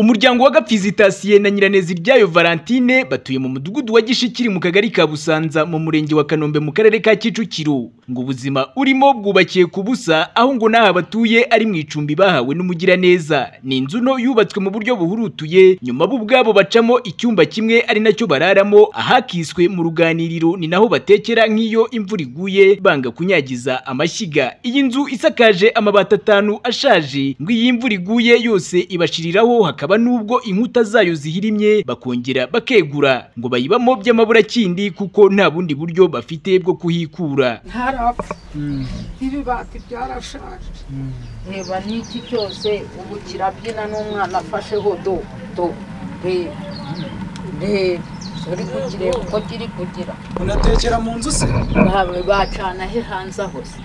umuryango wa gapfizitasiye na nyiraneziryayo valentine batuye mu mudugudu wa gishikiri mu kagari ka busanza mu murenge wa kanombe mu karere ka kicukiro. Ngo ubuzima urimo bwubakiye ku busa aho ngo n'aha batuye ari mu icumbi bahawe n'umugiraneza. Ni inzu nto yubatswe mu buryo buhurutuye nyuma bo ubwabo bacamo icyumba kimwe ari na cyo bararamo ahakiswe mu ruganiriro ni naho batekera nk'iyo imvura iguye banga kunyagiza amashyiga. Iyi nzu isakaje amabati atanu ashaje ngo iyi imvura iguye yose ibashiriraho hakaba n'ubwo inkuta zayo zihirimye bakongera bakegura ngo bayibamo by'amaburakindi kuko nta bundi buryo bafite bwo kuhikura. Ntarapfa. Ibibati byarashaje. Reba n'iki cyose ubu kirabyina n'umwana afasheho do do reba reba uri kukireba uko kiri kugira. Unatekera mu nzu se? Bacana he hanze aho se?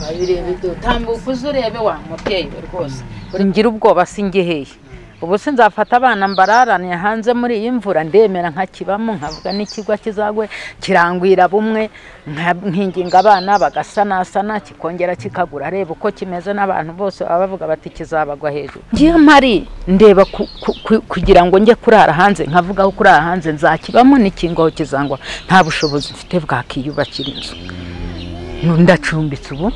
Babireba do. Tambuka uze urebe wa mubyeyi we rwose. Ngira ubwoba singeheye ubu se nzafata abana mbararane hanze muri iyi mvura ndemera nkakibamo nkavuga n'ikigwa kizagwe kirangwira bumwe nkinginga abana bagasanasana kikongera kikagura. Reba uko kimeze n'abantu bose baba bavuga bati kizabagwa hejuru. Ngiye mpari ndeba ku- ku- ku- kugira ngo njye kurara hanze nkavuga aho kurara hanze nzakibamo n'ikingo kizangwa. Nta bushobozi mfite bwakiyubakira inzu. Ndacumbitse ubu.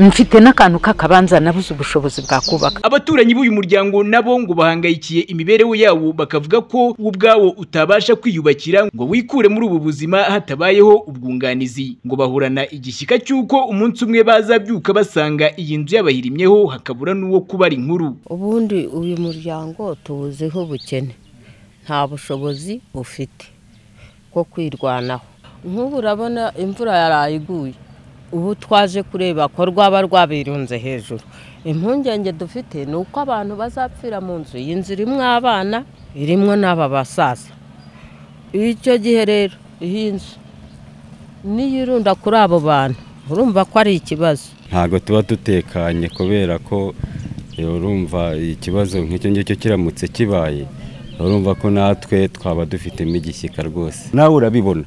Mfite n'akantu k'akabanza nabuze ubushobozi bwakubaka abaturanyi b'uyu muryango nabo ngo bahangayikiye imibereho yawo bakavuga ko wo ubwawo utabasha kwiyubakira ngo wikure muri ubu buzima hatabayeho ubwunganizi. Ngo bahorana igishyika cy'uko umunsi umwe bazabyuka basanga iyi nzu yabahirimyeho hakabura n'uwo kubara inkuru ubundi uyu muryango tuwuziho ubukene. Nta bushobozi ufite bwo kwirwanaho. Nk'ubu urabona imvura yaraye iguye ubu twaje kureba ko rwaba rwabirunze hejuru. Impungenge dufite ni uko abantu bazapfira mu nzu. Iyi nzu irimo abana irimo n'aba basaza. Icyo gihe rero iyi nzu niyo irunda kuri abo bantu. Urumva ko ari ikibazo. Ntabwo tuba dutekanye kubera ko eh, urumva ikibazo nk'icyo ngicyo kiramutse kibaye. Urumva ko natwe twaba dufitemo igishyika rwose. Nawe urabibona.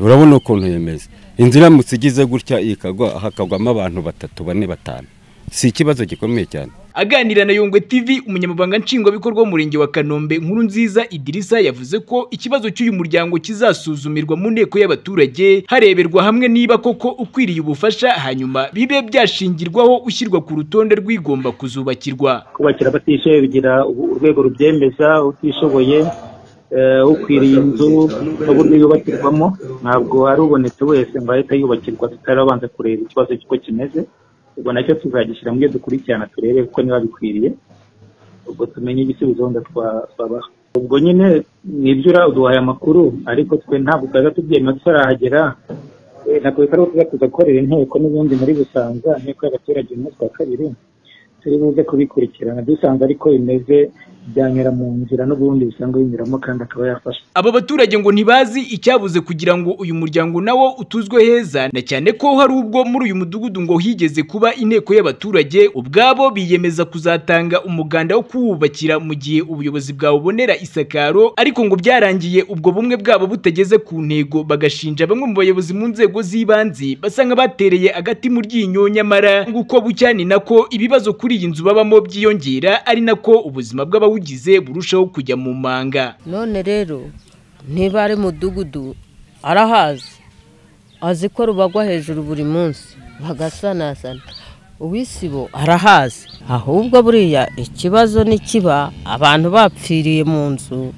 Urabona ukuntu yemeza. Inzu iramutse igize gutya ikagwa hakagwamo abantu batatu bane batanu. Si ikibazo gikomeye cyane. Aganira na Yongwe TV umunyamabanga nshingwabikorwa w'umurenge wa Kanombe nkuru nziza Idirisa yavuze ko ikibazo cy'uyu muryango kizasuzumirwa mu nteko y'abaturage hareberwa hamwe niba koko ukwiriye ubufasha hanyuma bibe byashingirwaho ushyirwa ku rutonde rw'igomba kuzubakirwa. Kubakira abatishoboye bigira urwego rubyemeza utishoboye. Ukwiriye inzu n'uburyo yubakirwamo ntabwo ari ubonetse wese ngo ahite yubakirwa tutarabanza kureba ikibazo cy'uko kimeze. Ubwo na cyo tuzagishyira mu byo dukurikirana turebe kuko niba bikwiriye. Ubwo tumenye igisubizo wenda twa- twabaha. Ubwo nyine ni byo uduhaye amakuru ariko twe ntabwo twaza tubyemera tutarahagera Eh, ntabwo ari ukuza tugakorera inteko n'ubundi muri busanza inteko y'abaturage umunsi wa kabiri. Turi buze kubikurikirana. Dusanze ariko bimeze byanyura mu nzira n'ubundi bisanzwe binyuramo kandi akaba yafashwa aba baturage ngo ntibazi icyabuze kugira ngo uyu muryango nawo utuzwe heza na cyane ko hari ubwo muri uyu mudugudu ngo higeze kuba inteko y'abaturage ubwabo biyemeza kuzatanga umuganda wo kuwubakira mu gihe ubuyobozi bwawubonera isakaro ariko ngo byarangiye ubwo bumwe bwabo butageze ku ntego. Bagashinja bamwe mu bayobozi mu nzego z'ibanze basa nk'abatereye agati mu ryinyo nyamara nguko bucya ni nako ibibazo kuri iyi nzu babamo byiyongera ari nako ubuzima bw'abawugize burushaho kujya mu manga. None rero niba ari mudugudu arahazi. Azi ko rubagwa hejuru buri munsi bagasanasana. Uwisibo arahazi. Ahubwo buriya ikibazo nikiba abantu bapfiriye mu nzu.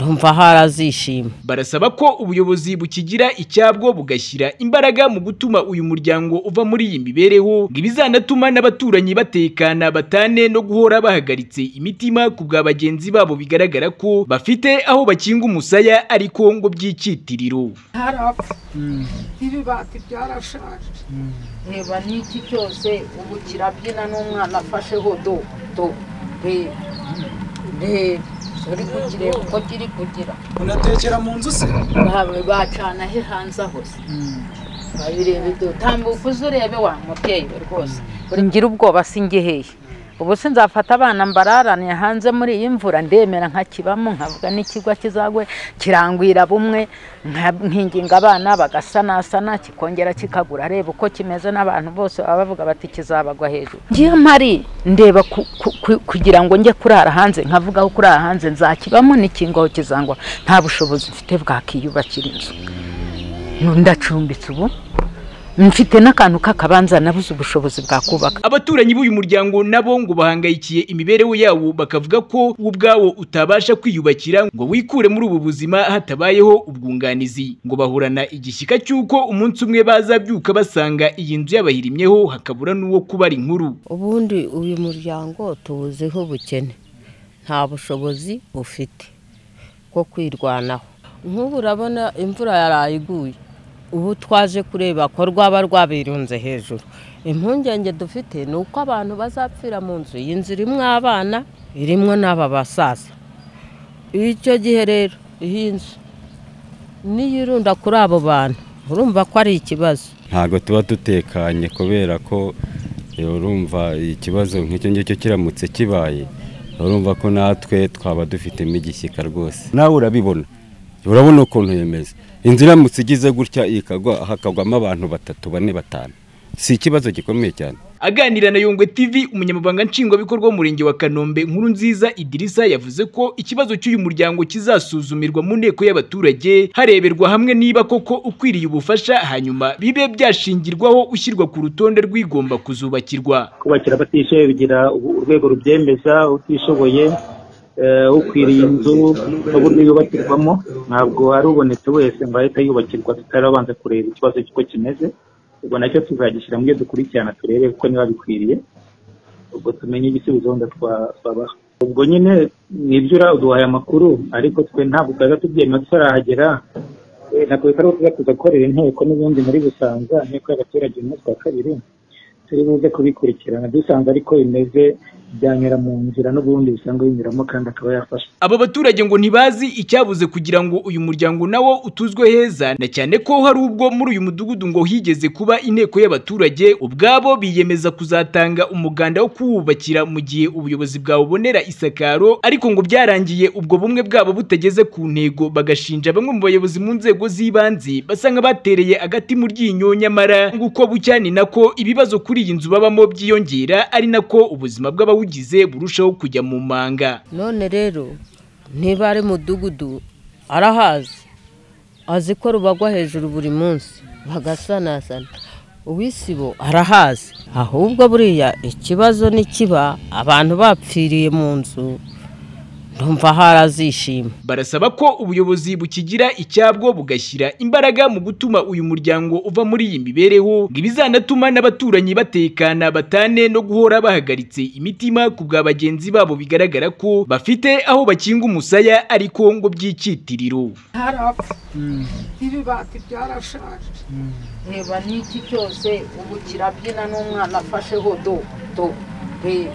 Ndumva harazishima. Barasaba ko ubuyobozi bukigira icyabwo bugashyira imbaraga mu gutuma uyu muryango uva muri iyi mibereho ngo ibizanatuma n'abaturanyi batekana batane no guhora bahagaritse imitima ku bwa bagenzi babo bigaragara ko bafite aho bakinga umusaya ariko ngo by'icyitiriro ntarapfa ibibati byarashaje. Reba n'iki cyose ubu kirabyina n'umwana afasheho do do reba reba uri kukireba uko kiri kugira. Unatekera mu nzu se? Bacana he hanze aho se. Babireba do tambuka uze urebe wa mubyeyi we rwose. Uri ngira ubwoba singeheye ubu se nzafata abana mbararaniye hanze muri iyi mvura ndemera nkakibamo nkavuga n'ikigwa kizagwe kirangwira bumwe nkinginga abana bagasanasana kikongera kikagura. Reba uko kimeze n'abantu bose baba bavuga bati kizabagwa hejuru. Ngiyo mpari ndeba ku- ku- ku- kugira ngo njye kurara hanze nkavuga aho kurara hanze nzakibamo n'ikingo kizangwa. Nta bushobozi mfite bwakiyubakira inzu. Ndacumbitse ubu. Mfite n'akantu k'akabanza nabuze ubushobozi bwakubaka abaturanyi b'uyu muryango nabo ngo bahangayikiye imibereho yawo bakavuga ko wo ubwawo utabasha kwiyubakira ngo wikure muri ubu buzima hatabayeho ubwunganizi. Ngo bahorana igishyika cy'uko umunsi umwe bazabyuka basanga iyi nzu yabahirimyeho hakabura n'uwo kubara inkuru ubundi uyu muryango tuwuziho ubukene. Nta bushobozi ufite bwo kwirwanaho. Nk'ubu urabona imvura yaraye iguye ubu twaje kureba ko rwaba rwabirunze hejuru. Impungenge dufite ni uko abantu bazapfira mu nzu. Iyi nzu irimo abana irimo n'aba basaza. Icyo gihe rero iyi nzu niyo irunda kuri abo bantu. Urumva ko ari ikibazo. Ntabwo tuba dutekanye kubera ko eh, urumva ikibazo nk'icyo ngicyo kiramutse kibaye. Urumva ko natwe twaba dufitemo igishyika rwose. Nawe urabibona. Urabona ukuntu yemeza. Inzu iramutse igize gutya ikagwa hakagwamo abantu batatu bane batanu. Si ikibazo gikomeye cyane. Aganira na yongwe tv umunyamabanga nshingwabikorwa w'umurenge wa kanombe nkuru nziza idirisa yavuze ko ikibazo cy'uyu muryango kizasuzumirwa mu nteko y'abaturage hareberwa hamwe niba koko ukwiriye ubufasha hanyuma bibe byashingirwaho ushyirwa ku rutonde rw'igomba kuzubakirwa. Kubakira abatishoboye bigira urwego rubyemeza utishoboye. Ukwiriye inzu n'uburyo yubakirwamo ntabwo ari ubonetse wese ngo ahite yubakirwa tutarabanza kureba ikibazo cy'uko kimeze. Ubwo na cyo tuzagishyira mu byo dukurikirana turebe kuko niba bikwiriye. Ubwo tumenye igisubizo wenda twa- twabaha. Ubwo nyine ni byo uduhaye amakuru ariko twe ntabwo twaza tubyemera tutarahagera Eh, ntabwo ari ukuza tugakorera inteko n'ubundi muri busanza inteko y'abaturage umunsi wa kabiri. Turi buze kubikurikirana. Dusanze ariko bimeze byanyura mu nzira n'ubundi bisanzwe binyuramo kandi akaba yafashwa aba baturage ngo ntibazi icyabuze kugira ngo uyu muryango nawo utuzwe heza na cyane ko hari ubwo muri uyu mudugudu ngo higeze kuba inteko y'abaturage ubwabo biyemeza kuzatanga umuganda wo kuwubakira mu gihe ubuyobozi bwawubonera isakaro ariko ngo byarangiye ubwo bumwe bwabo butageze ku ntego bagashinja bamwe mu bayobozi mu nzego z'ibanze basa nk'abatereye agati mu ryinyo nyamara ngo uko bucya ni nako ibibazo kuri iyi nzu babamo byiyongera ari nako ubuzima bw'abawugize burushaho kujya mu manga. None rero niba ari mudugudu arahazi. Azi ko rubagwa hejuru buri munsi bagasanasana. Uwisibo arahazi. Ahubwo buriya ikibazo nikiba abantu bapfiriye mu nzu. Ndumva harazishima. Barasaba ko ubuyobozi bukigira icyabwo bugashyira imbaraga mu gutuma uyu muryango uva muri iyi mibereho ngo ibizanatuma n'abaturanyi batekana batane no guhora bahagaritse imitima ku bwa bagenzi babo bigaragara ko bafite aho bakinga umusaya ariko ngo by'icyitiriro harapfa ibibati byarashaje. Reba n'iki cyose ubu kirabyina n'umwana afasheho do do reba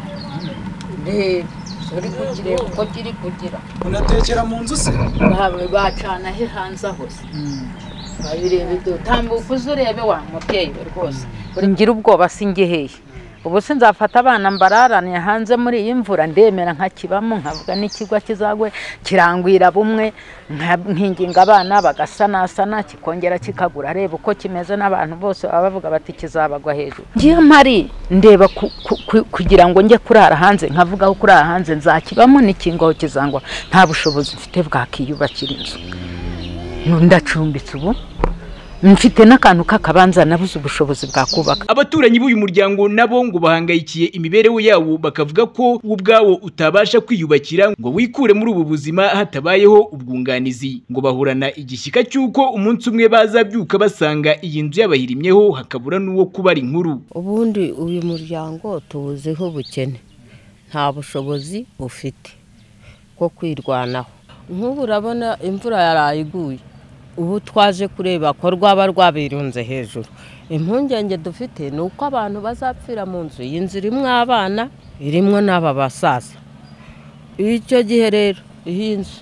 reba uri kukireba uko kiri kugira. Unatekera mu nzu se? Ba- bacana he hanze aho se. Babireba do tambuka uze urebe wa mubyeyi we rwose. Uri ngira ubwoba singeheye ubu se nzafata abana mbararaniye hanze muri iyi mvura ndemera nkakibamo nkavuga n'ikigwa kizagwe kirangwira bumwe nkinginga abana bagasanasana kikongera kikagura. Reba uko kimeze n'abantu bose baba bavuga bati kizabagwa hejuru. Ngiyo mpari ndeba ku- ku- ku- kugira ngo njye kurara hanze nkavuga aho kurara hanze nzakibamo n'ikingo kizangwa. Nta bushobozi mfite bwakiyubakira inzu. Ndacumbitse ubu. Mfite n'akantu k'akabanza nabuze ubushobozi bwakubaka abaturanyi b'uyu muryango nabo ngo bahangayikiye imibereho yawo bakavuga ko wo ubwawo utabasha kwiyubakira ngo wikure muri ubu buzima hatabayeho ubwunganizi. Ngo bahorana igishyika cy'uko umunsi umwe bazabyuka basanga iyi nzu yabahirimyeho hakabura n'uwo kubara inkuru ubundi uyu muryango tuwuziho ubukene. Nta bushobozi ufite bwo kwirwanaho. Nk'ubu urabona imvura yaraye iguye ubu twaje kureba ko rwaba rwabirunze hejuru. Impungenge dufite ni uko abantu bazapfira mu nzu. Iyi nzu irimo abana irimo n'aba basaza. Icyo gihe rero iyi nzu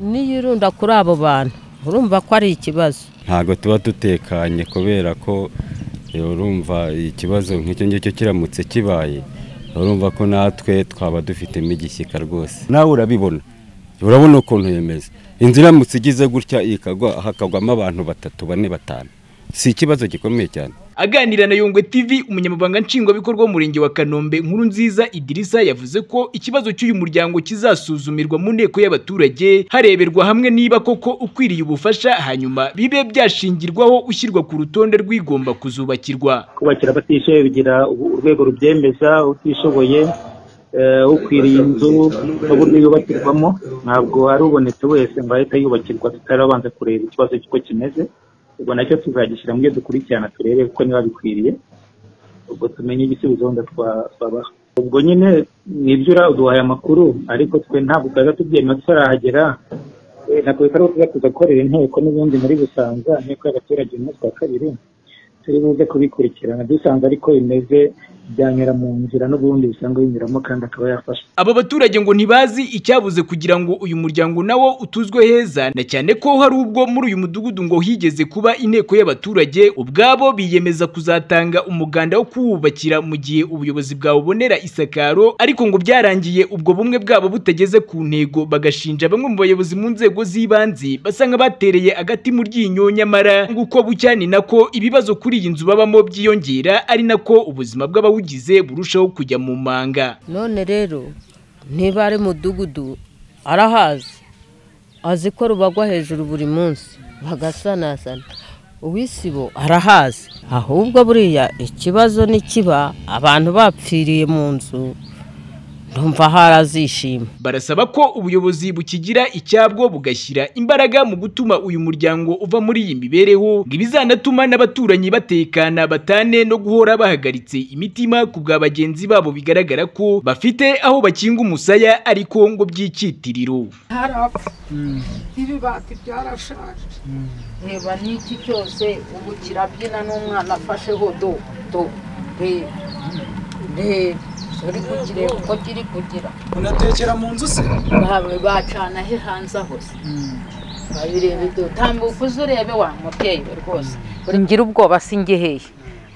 niyo irunda kuri abo bantu. Urumva ko ari ikibazo. Ntabwo tuba dutekanye kubera ko eh, urumva ikibazo nk'icyo ngicyo kiramutse kibaye. Urumva ko natwe twaba dufitemo igishyika rwose. Nawe urabibona. Urabona ukuntu yemeza. Inzu iramutse igize gutya ikagwa hakagwamo abantu batatu bane batanu. Si ikibazo gikomeye cyane. Aganira na Yongwe TV umunyamabanga nshingwabikorwa w'umurenge wa Kanombe nkuru nziza Idirisa yavuze ko ikibazo cy'uyu muryango kizasuzumirwa mu nteko y'abaturage hareberwa hamwe niba koko ukwiriye ubufasha hanyuma bibe byashingirwaho ushyirwa ku rutonde rw'igomba kuzubakirwa. Kubakira abatishoboye bigira urwego rubyemeza utishoboye. Ukwiriye inzu n'uburyo yubakirwamo ntabwo ari ubonetse wese ngo ahita yubakirwa tutarabanza kureba ikibazo cy'uko kimeze. Ubwo na cyo tuzagishyira mu byo dukurikirana turebe kuko niba bikwiriye. Ubwo tumenye igisubizo wenda twa- twabaha. Ubwo nyine ni byo uduhaye amakuru ariko twe ntabwo twaza tubyemera tutarahagera Eh, ntabwo ari ukuza tugakorera inteko n'ubundi muri busanza inteko y'abaturage umunsi wa kabiri. Turi buze kubikurikirana. Dusanze ariko bimeze byanyura mu nzira n'ubundi bisanzwe binyuramo kandi akaba yafashwa Aba baturage ngo ntibazi icyabuze kugira ngo uyu muryango nawo utuzwe heza na cyane ko hari ubwo muri uyu mudugudu ngo higeze kuba inteko y'abaturage ubwabo biyemeza kuzatanga umuganda wo kuwubakira mu gihe ubuyobozi bwawubonera isakaro ariko ngo byarangiye ubwo bumwe bwabo butageze ku ntego bagashinja bamwe mu bayobozi mu nzego z'ibanze basa nk'abatereye agati mu ryinyo nyamara nguko bucya ni nako ibibazo kuri iyi nzu babamo byiyongera ari nako ubuzima bw'abawugize burushaho kujya mu manga. None rero niba ari mudugudu arahazi. Azi ko rubagwa hejuru buri munsi bagasanasana. Uwisibo arahazi. Ahubwo buriya ikibazo nikiba abantu bapfiriye mu nzu. Ndumva harazishima. Barasaba ko ubuyobozi bukigira icyabwo bugashyira imbaraga mu gutuma uyu muryango uva muri iyi mibereho ngo ibizanatuma n'abaturanyi batekana batane no guhora bahagaritse imitima ku bwa bagenzi babo bigaragara ko bafite aho bakinga umusaya ariko ngo by'icyitiriro harapfa ibibati byarashaje. Reba n'iki cyose ubu kirabyina n'umwana afasheho do do reba reba uri kukireba uko kiri kugira. Unatekera mu nzu se? Ba- bacana he hanze aho se? Babireba do tambuka uze urebe wa mubyeyi we rwose. Uri ngira ubwoba singeheye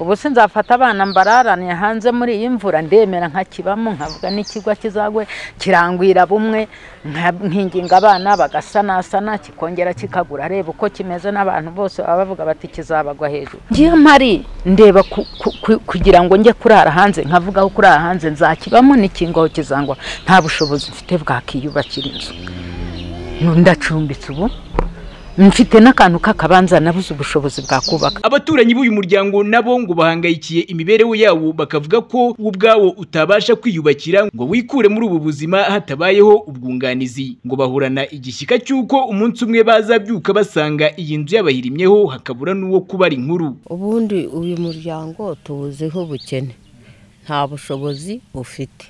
ubu se nzafata abana mbararane hanze muri iyi mvura ndemera nkakibamo nkavuga n'ikigwa kizagwe kirangwira bumwe nkinginga abana bagasanasana kikongera kikagura. Reba uko kimeze n'abantu bose baba bavuga bati kizabagwa hejuru. Ngiyo mpari ndeba ku- ku- ku- kugira ngo njye kurara hanze nkavuga aho kurara hanze nzakibamo n'ikingo kizangwa. Nta bushobozi mfite bwakiyubakira inzu. Ndacumbitse ubu. Mfite n'akantu k'akabanza nabuze ubushobozi bwakubaka abaturanyi b'uyu muryango nabo ngo bahangayikiye imibereho yawo bakavuga ko wo ubwawo utabasha kwiyubakira ngo wikure muri ubu buzima hatabayeho ubwunganizi. Ngo bahorana igishyika cy'uko umunsi umwe bazabyuka basanga iyi nzu yabahirimyeho hakabura n'uwo kubara inkuru ubundi uyu muryango tuwuziho ubukene. Nta bushobozi ufite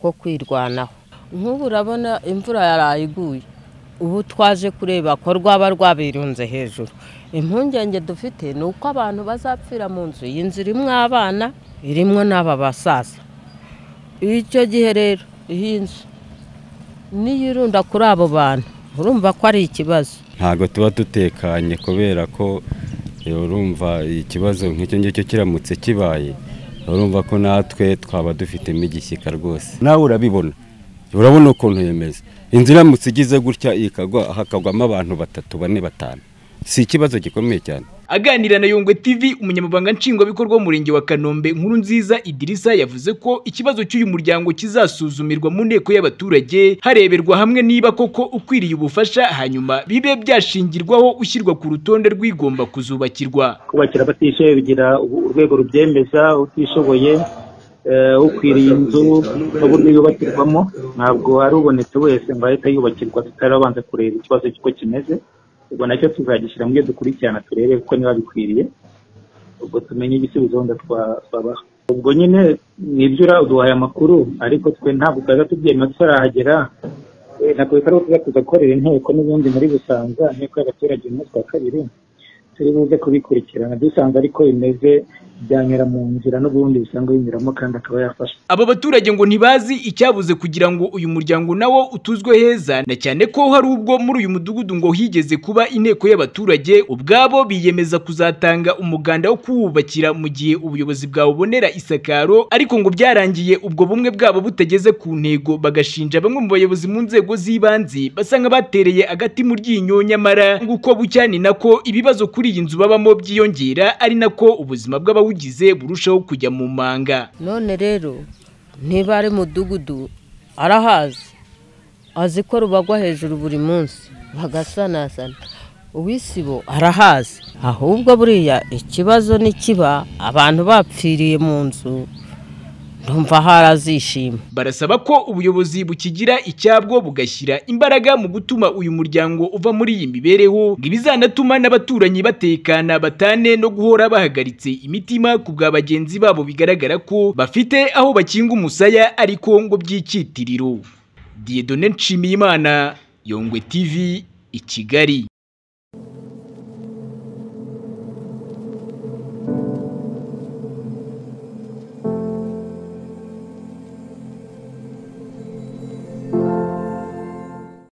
bwo kwirwanaho. Nk'ubu urabona imvura yaraye iguye ubu twaje kureba ko rwaba rwabirunze hejuru. Impungenge dufite ni uko abantu bazapfira mu nzu. Iyi nzu irimo abana irimo n'aba basaza. Icyo gihe rero iyi nzu niyo irunda kuri abo bantu. Urumva ko ari ikibazo. Ntabwo tuba dutekanye kubera ko eh, urumva ikibazo nk'icyo ngicyo kiramutse kibaye. Urumva ko natwe twaba dufitemo igishyika rwose. Nawe urabibona. Urabona ukuntu yemeza. Inzu iramutse igize gutya ikagwa hakagwamo abantu batatu bane batanu. Si ikibazo gikomeye cyane. Aganira na Yongwe TV umunyamabanga nshingwabikorwa w'umurenge wa Kanombe nkuru nziza Idirisa yavuze ko ikibazo cy'uyu muryango kizasuzumirwa mu nteko y'abaturage hareberwa hamwe niba koko ukwiriye ubufasha hanyuma bibe byashingirwaho ushyirwa ku rutonde rw'igomba kuzubakirwa. Kubakira abatishoboye bigira urwego rubyemeza utishoboye. Ukwiriye inzu n'uburyo yubakirwamo ntabwo ari ubonetse wese ngo ahita yubakirwa tutarabanza kureba ikibazo cy'uko kimeze. Ubwo na cyo tuzagishyira mu byo dukurikirana turebe kuko niba bikwiriye. Ubwo tumenye igisubizo wenda twa- twabaha. Ubwo nyine ni byo uduhaye amakuru ariko twe ntabwo twaza tubyemera tutarahagera Eh, ntabwo ari ukuza tugakorera inteko n'ubundi muri busanza inteko y'abaturage umunsi wa kabiri. Turi buze kubikurikirana. Dusanze ariko bimeze byanyura mu nzira n'ubundi bisanzwe binyuramo kandi akaba yafashwa aba baturage ngo ntibazi icyabuze kugira ngo uyu muryango nawo utuzwe heza na cyane ko hari ubwo muri uyu mudugudu ngo higeze kuba inteko y'abaturage ubwabo biyemeza kuzatanga umuganda wo kuwubakira mu gihe ubuyobozi bwawubonera isakaro ariko ngo byarangiye ubwo bumwe bwabo butageze ku ntego. Bagashinja bamwe mu bayobozi mu nzego z'ibanze basa nk'abatereye agati mu ryinyo nyamara nguko bucya ni nako ibibazo kuri iyi nzu babamo byiyongera ari nako ubuzima bw'abawu ugize burushaho kujya mu manga. None rero niba ari mudugudu arahazi. Azi ko rubagwa hejuru buri munsi bagasanasana. Uwisibo arahazi. Ahubwo buriya ikibazo nikiba abantu bapfiriye mu nzu. Ndumva harazishima. Barasaba ko ubuyobozi bukigira icyabwo bugashyira imbaraga mu gutuma uyu muryango uva muri iyi mibereho ngo ibizanatuma n'abaturanyi batekana batane no guhora bahagaritse imitima ku bwa bagenzi babo bigaragara ko bafite aho bakinga umusaya ariko ngo by'icyitiriro Dieudonne Nshimiyimana Yongwe TV i Kigali.